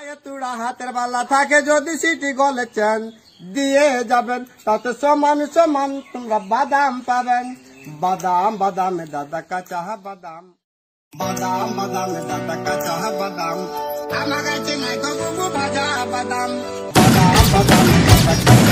পায়ে তুড়া হাতের বালা থাকে, যদি সিটি গলেছেন দিয়ে যাবেন। তাতে সমান সমান তোমরা বাদাম পাবেন। বাদাম, বাদামে দাদা কাঁচা বাদাম। বাদাম, বাদামে দাদা কাঁচা বাদাম। আমার কাছে নাই বাদাম। বাদাম, বাদামে দাদা